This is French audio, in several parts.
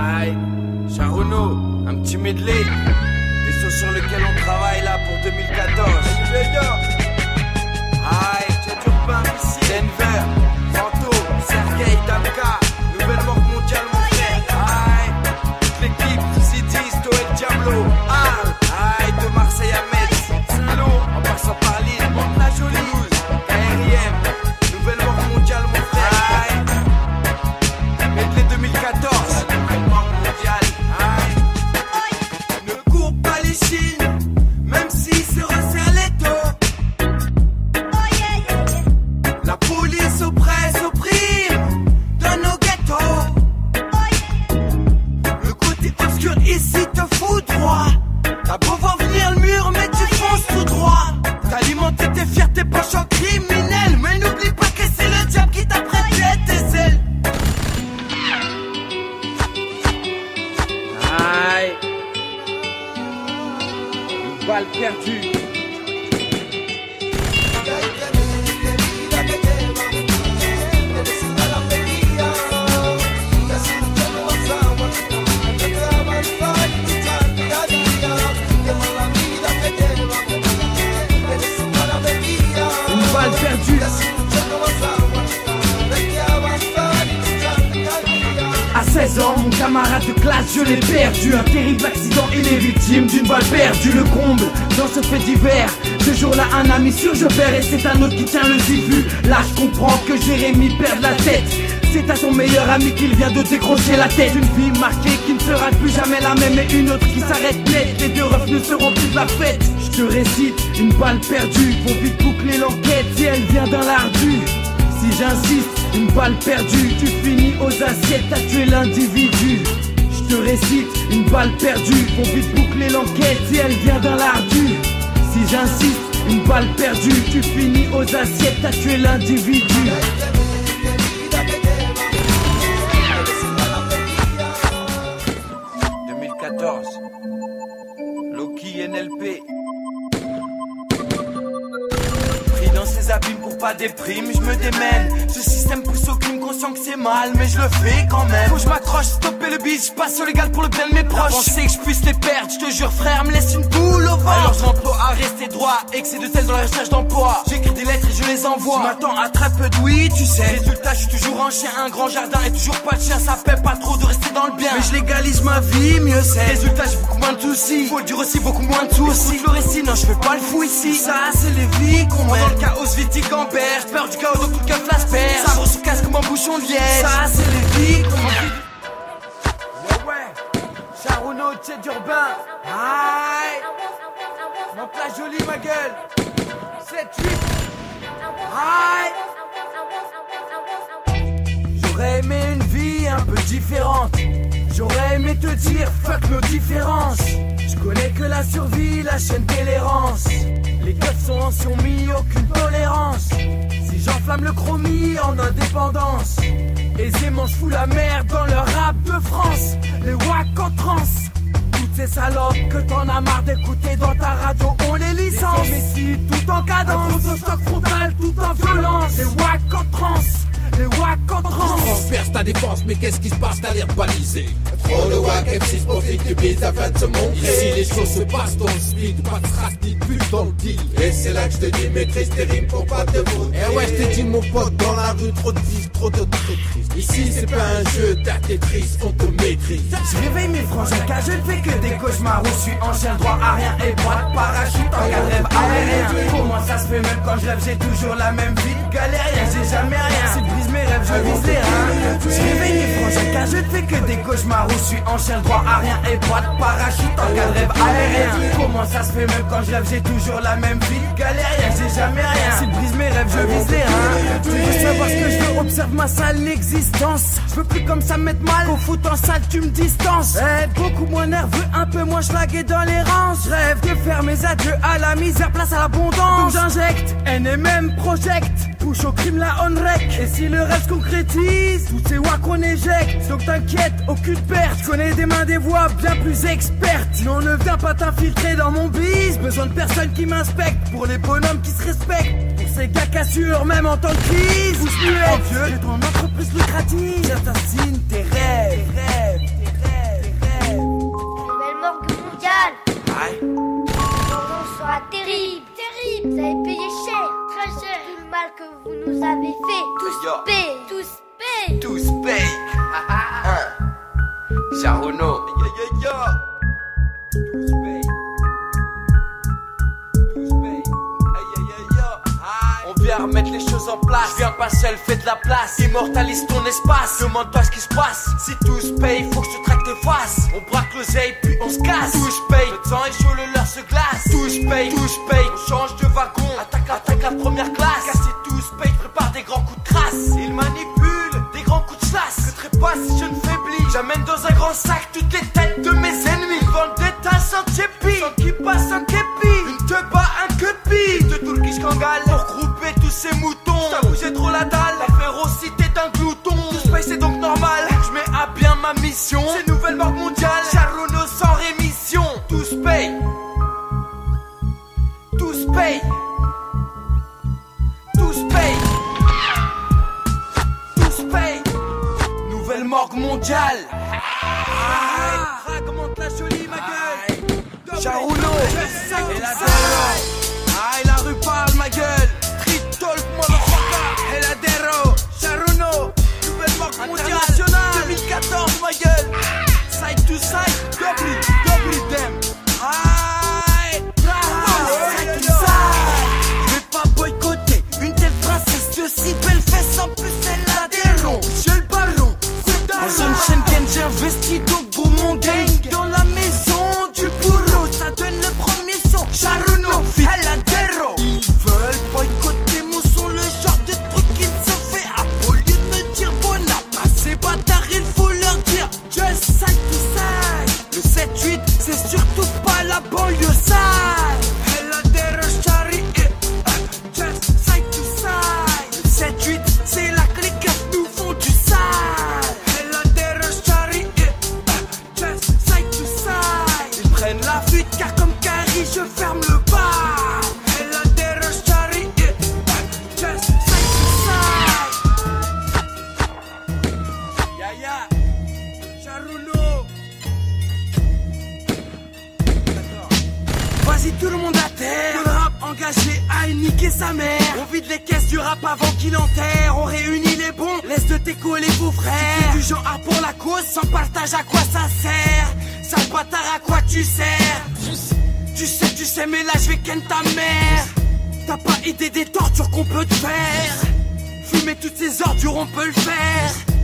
Aïe, Charono, un petit medley. Vaisseau sur lequel on travaille là pour 2014. Aïe, Denver, Fanto, Sergei, Damka, balle. Une. À 16 ans, mon camarade de classe, je l'ai perdu. Un terrible accident, il est victime d'une balle perdue. Le comble dans ce fait divers. Ce jour-là, un ami sûr, je perds et c'est un autre qui tient le zifu. Là, je comprends que Jérémy perd la tête. C'est à son meilleur ami qu'il vient de décrocher la tête. Une vie marquée qui ne sera plus jamais la même et une autre qui s'arrête net. Les deux refs ne seront plus la fête. Je te récite une balle perdue. Faut vite boucler l'enquête si elle vient d'un lardu. Si j'insiste, une balle perdue, tu finis aux assiettes, t'as tué l'individu. Je te récite, une balle perdue, faut vite boucler l'enquête si elle vient d'un lardu. Si j'insiste, une balle perdue, tu finis aux assiettes, t'as tué l'individu. « pas des primes, je me démène. Ce système pousse au crime, conscient que c'est mal, mais je le fais quand même. Faut que je m'accroche, stopper le beat, je passe au légal pour le bien de mes proches. Penser que je puisse les perdre, je te jure frère, me laisse une boule au ventre. Alors j'emploie à rester droit, c'est de tels dans la recherche d'emploi. J'écris des lettres et je les envoie. Je m'attends à très peu de oui, tu sais. Résultat, je suis toujours en chien, un grand jardin et toujours pas de chien, ça paie pas trop de rester dans le bien. Mais je légalise ma vie, mieux c'est. Résultat, j'ai beaucoup moins de soucis. Faut dire aussi beaucoup moins de soucis. Le récit, non, je fais pas le fou ici. Ça, c'est les vies qu'on mène. Dans le chaos, vite Gambert, j'ai peur du chaos, donc tout le keuf l'asperge. Sabre sous casque comme un bouchon de liège. Ça, c'est les vies. Ouais, ouais. Charono, Tchède urbain. Aïe. Monte la jolie, ma gueule. 7, 8. Aïe. J'aurais aimé une vie un peu différente. J'aurais aimé te dire fuck nos différences. Je connais que la survie, la chaîne tolérance. Les keufs sont en surmis, aucune tolérance. Si j'enflamme le chromie en indépendance, aisément je fous la merde dans le rap de France. Les wack en transe. Toutes ces salopes que t'en as marre d'écouter dans ta radio, on les licence. Mais si tout en cadence, un stock frontal, tout en violence. Les défense, mais qu'est-ce qui se passe? T'as l'air balisé. Trop de wack, M6 profite du afin de se montrer. Ici, les choses se passent dans le speed, pas de trace ni de dans le deal. Et c'est là que je te dis, maîtrise tes rimes pour pas te montrer. Eh ouais, je t'ai dit, mon pote, dans la rue, trop de vie, trop de traîtrise. Ici, c'est pas un jeu, t'as Tetris, on te maîtrise. Je réveille mes frangins car je ne fais que des cauchemars où je suis en chien droit à rien et droit de parachute en cas de rêve aérien Comment ça se fait même quand je rêve j'ai toujours la même vie Galérien j'ai jamais rien Si brise mes rêves je vise les reins je fais que des cauchemars où je suis en chien droit à rien et droit de parachute en cas de rêve aérien. Comment ça se fait même quand je rêve j'ai toujours la même vie Galérien j'ai jamais rien. Si brise mes rêves je vise les reins. Tu veux savoir ce que je veux observe ma sale existence. Je veux plus comme ça me mettre mal. Au foot en salle tu me distances. Eh, beaucoup moins nerveux, un peu moins schlagué dans les rangs. Rêve de faire mes adieux à la misère, place à l'abondance. J'injecte, NMM project, Pousse au crime la honrec. Et si le reste concrétise, tous ces wa qu'on éjecte. Donc t'inquiète, aucune perte. connais des mains, des voix bien plus expertes. Non, ne viens pas t'infiltrer dans mon bis. Besoin de personnes qui m'inspectent. Pour les bonhommes qui se respectent. Pour ces gars cassures, même en temps de crise. Pousse muette. Oh, et ton entreprise lucrative. J'assassine tes rêves. Tes rêves. Tes rêves. Tes rêves. Nouvelle morgue mondiale. Ouais. Sera terrible. Terrible. Vous avez payé que vous nous avez fait. Tous paye, tous paye, tous paye. hein. Charono. Yo, yo, remettre les choses en place. Viens pas seul, fais de la place. Immortalise ton espace. Demande-toi ce qui se passe. Si tous payent, faut que je te traque tes faces. On braque l'oseille, puis on se casse. Tous payent, le temps est chaud, le leur se glace. Tous payent, tous payent, on change de wagon. Attaque, attaque la première classe. J'amène dans un grand sac toutes les têtes de mes ennemis. En képi. Sans qui passe en képi. Une te bat, un kepi. De Turkish Kangal. Pour grouper tous ces moutons. Mondiale. Idée des tortures qu'on peut te faire. Fumer toutes ces ordures on peut le faire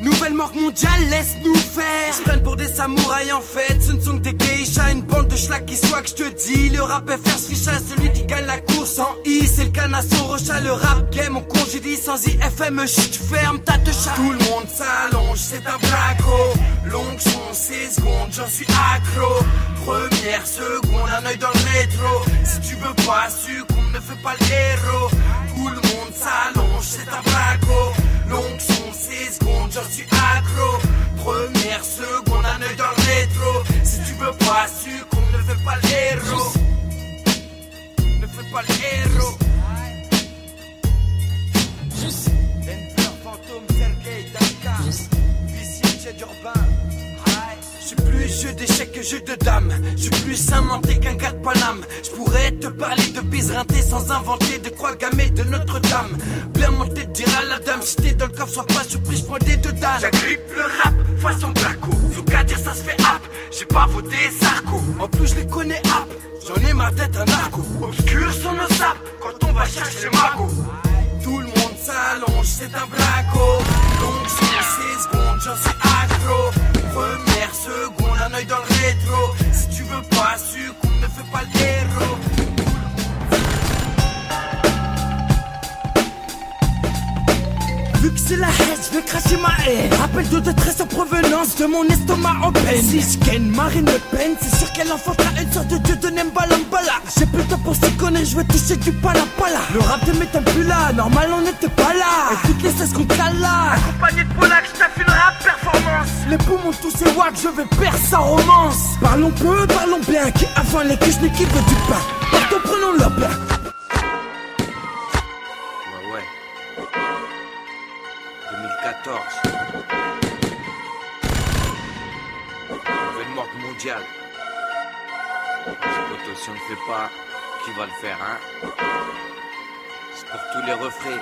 Nouvelle morgue mondiale, laisse-nous faire. Je prenne pour des samouraïs en fait. Ce ne sont que des geishas, une bande de schlag qui soit que je te dis. Le rap FR se à celui qui gagne la course en I. C'est le canard sans rocha, le rap game. On congédie sans IFM, chut, ferme ta te chat. Tout le monde s'allonge, c'est un braco. Longue son, 6 secondes, j'en suis accro. Première seconde, un œil dans le rétro. Si tu veux pas succombe, ne fais pas le héros. Tout le monde s'allonge, c'est un braco. Pas le héros. Urbain. Je suis plus jeu d'échecs que jeu de dames. Je suis plus inventé qu'un gars de Paname. Je pourrais te parler de bise sans inventer de croix gammée de Notre-Dame. Bien monté de dire à la dame, si t'es dans le coffre, sois pas surpris, je prends des deux dames. J'agrippe le rap, façon Braco. Faut qu'à dire ça se fait hap. J'ai pas voté Sarko. En plus, je les connais hap. J'en ai ma tête un narco. Obscur sur nos sapes quand on va chercher Mago. Tout le monde s'allonge, c'est un braco. 6 secondes, j'en suis accro. Première seconde, un œil dans le rétro. Si tu veux pas succombe, ne fais pas le héros. Vu que c'est la haine, je vais cracher ma haine. Rappel de détresse en de mon estomac en peine. Si je ken Marine Le Pen, c'est sûr qu'elle enfantera une sorte de dieu de Nembala J'ai plus le temps pour s'y connaître, je veux toucher du pala pala. Le rap de m'étonne plus là, normal on n'était pas là. Écoute les 16 qu'on là. Accompagné de Polak, je taffe une rap performance. Les poumons tous ces wack, je vais perdre sa romance. Parlons peu, parlons bien, qui avant les cuches qui veut du pain. Partons, prenons le pain. Ouais, ouais. 2014. Si on ne fait pas, qui va le faire, hein. C'est pour tous les refrains.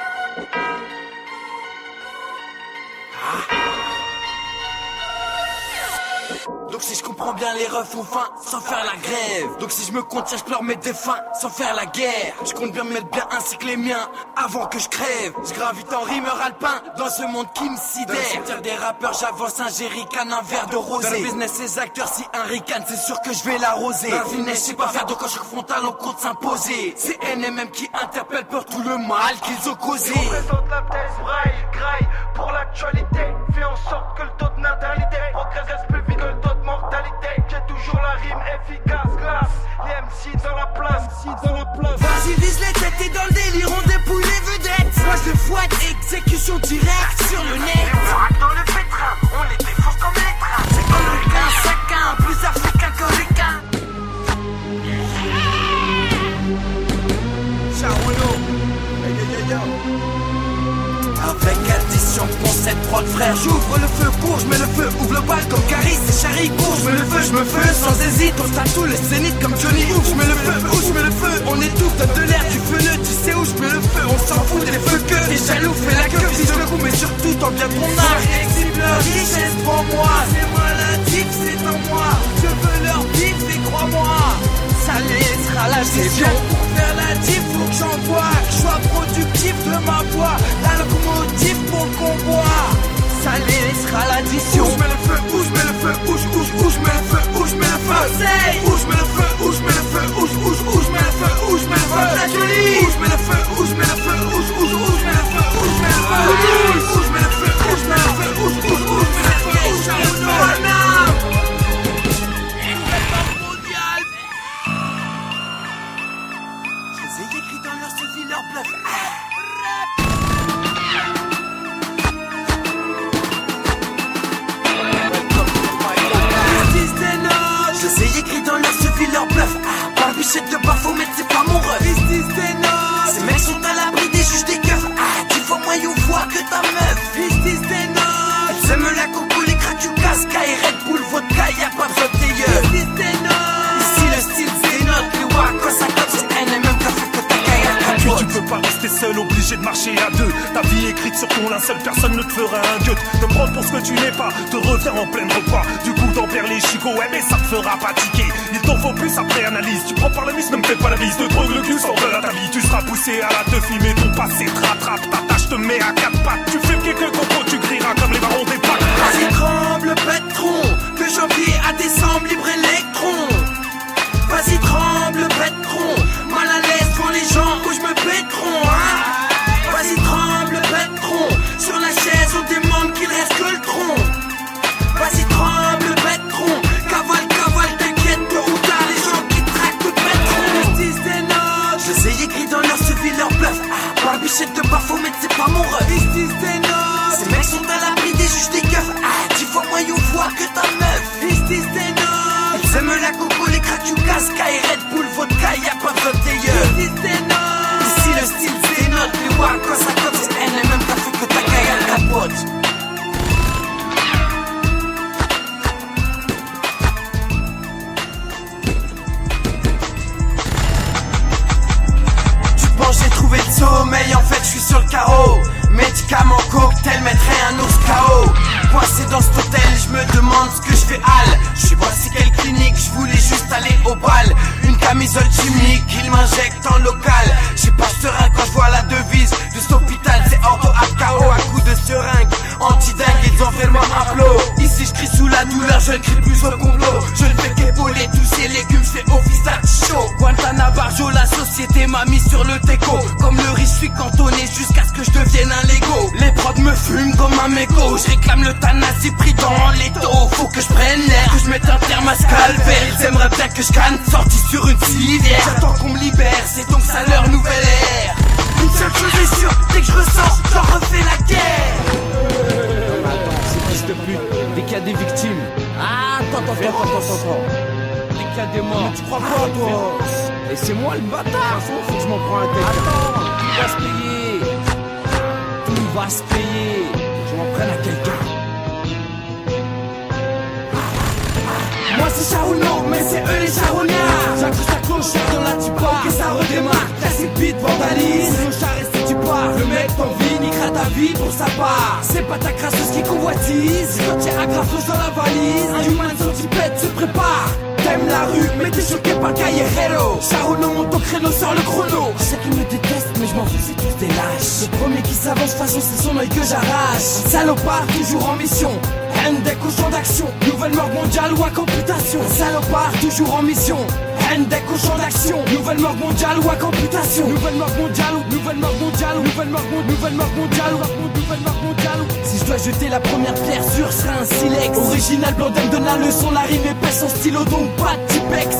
Donc si je comprends combien les refs ont faim sans faire la grève. Donc si je me contiens, je pleure mes défunts sans faire la guerre. Je compte bien me mettre bien ainsi que les miens avant que je crève. Je gravite en rimeur alpin dans ce monde qui me sidère. Dans des rappeurs, j'avance un jerrycan, un verre de rosé. Dans le business, les acteurs, si un rican, c'est sûr que je vais l'arroser. Dans le je sais pas faire de quand chaque frontal, on compte s'imposer. C'est NMM qui interpelle pour tout le mal qu'ils ont causé. On graille pour l'actualité. Fais en sorte que le taux de natalité progresse plus vite que le taux de mortalité. J'ai toujours la rime efficace, glace. Les MC dans la place, MC dans la place. Vas-y, vise les têtes et dans le délire, on dépouille les vedettes. Moi je fouette, exécution directe sur le net. On dans le pétrin, on les défonce comme les frère J'ouvre le feu court, je mets le feu Ouvre le bal comme Caris et Charlie court Je mets le feu, je me feu sans hésite On tous les zéniths comme Johnny Où je mets le feu, où je mets le feu On étouffe, donne de l'air, du feu Tu sais où je mets le feu, on s'en fout des feux que Les jaloux fais la queue, vise le coup Mais surtout t'en bien ton art Exhibe leur richesse pour moi C'est maladif, c'est en moi. Je veux leur bif et crois-moi Ça les sera la gestion Pour faire la diff, faut que j'envoie Que je sois productif de ma voix. La locomotive pour le convoi Salé sera l'addition Où je mets le feu, où je mets le feu, où je, où je, où je mets le feu, où je mets le feu Où je mets le feu, où je mets le feu, où je, où je, où je mets le feu, où je mets le feu La jolie Où je mets le feu, où je mets le feu, où je, où je, où je mets le feu, où je mets le feu Où je mets le feu, où je mets le feu, où je, où je, où je mets le feu, où je mets le feu écrits dans leur suivi leur bluff Écrits dans leur suivi leur bluff. Barbichette de Baphomet, c'est pas mon ref Ces mecs sont à l'abri des juges des keufs Ah, tu vois moi you vois que ta meuf. Elles aiment la coco, les cracks tu peux pas rester seul, obligé de marcher à deux. Ta vie écrite sur ton linceul, personne ne te fera un gueule. Te prendre pour ce que tu n'es pas, te refaire en pleine repas. Du coup, t'en perds les chicots, ouais, mais ça te fera pas tiquer. Il t'en faut plus après analyse. Tu prends par la mise, ne me fais pas la bise. De drogue le cul, sort de la ta vie. Tu seras poussé à la teuf, mais ton passé te rattrape. Ta tâche te met à quatre pattes. Tu fais quelques compos, tu crieras comme les barons des packs. Vas-y tremble, pétron De janvier à décembre, libre électron Vas-y tremble, pétron Anti-dingue, vraiment un plot Ici je crie sous la douleur, je ne crie plus au complot. Je ne fais qu'épauler tous ces légumes, c'est office chaud Guantanabaro, la société m'a mis sur le teco Comme le riche, je suis cantonné jusqu'à ce que je devienne un Lego. Les prods me fument comme un mégot. Je réclame le Tanasi pris dans l'étau. Faut que je prenne l'air, que je mette un terme à ce calvaire. Ils aimeraient bien que je canne, sorti sur une civière. J'attends qu'on me libère, c'est donc ça leur nouvelle ère. Une seule chose est sûre, dès que je ressors, j'en refais la guerre Dès qu'il y a des victimes. Ah, attends, attends, attends, attends, attends. Dès qu'il y a des morts. tu crois quoi, toi Et c'est moi le bâtard. Faut que je m'en prends la tête. Attends, tout va se payer. Tout va se payer. Je m'en prenne à quelqu'un. Moi c'est Shaolin, mais c'est eux les charognards J'accroche la cloche dans la tipa, que ça redémarre Casse beat, vandalise, mon char est Le mec t'envie, niquera ta vie pour sa part. C'est pas ta crasseuse qui convoitise. Quand t'es agrafeuse dans la valise, un humain centipède se prépare. T'aimes la rue, mais t'es choqué par Hello Charono monte au créneau, sort le chrono. Je sais qu'ils me détestent, mais je m'en fous, c'est tous des lâches. Le premier qui s'avance, façon, c'est son œil que j'arrache. Salopard, toujours en mission. Hendek au champ d'action. Nouvelle mort mondiale ou à computation. Salopard, toujours en mission. Hendek au champ d'action. Nouvelle mort mondiale ou à computation. Nouvelle mort mondiale ou nouvelle mort mondiale ou nouvelle mort mondiale. Nouvelle mort mondiale ou nouvelle mort mondiale. Si je dois jeter la première pierre sur serait un silex. Original donne la leçon, la rime épaisse en stylo donc pas de typex.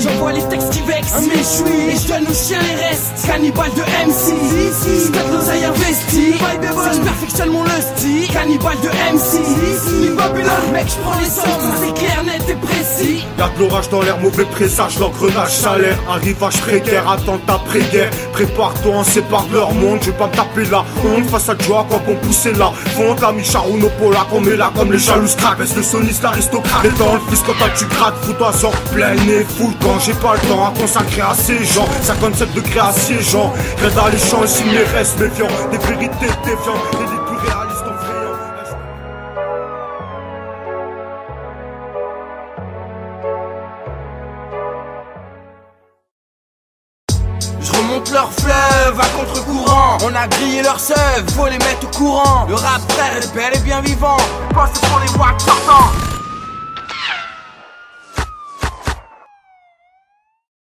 J'envoie les textes qui vexent. Un méchoui et je donne aux chiens les restes. Cannibale de MC. Si t'as de l'oseille investi. Si je perfectionne mon lusty. Cannibale de MC. Babylone, mec, je prends les sommes. C'est clair, net et précis. Y'a de l'orage dans l'air, mauvais présage, l'engrenage salaire, arrivage précaire, attends ta guerre Prépare-toi, on sépare leur monde, je vais pas me taper la honte face à joie quand on poussait la fonte, la Micha ou nos polas, qu'on met là comme les jalouses crack, baisse de soniste, l'aristocrate, et dans le fils quand tu grattes, fous-toi sur plein et j'ai pas le temps à consacrer à ces gens, 57 degrés à ces gens, reste dans les champs, ici mais reste méfiant, des vérités défiantes, monte leur fleuve à contre-courant. On a grillé leur seuf, faut les mettre au courant. Le rap frère est bel et bien vivant. Pense pour les watts sortants.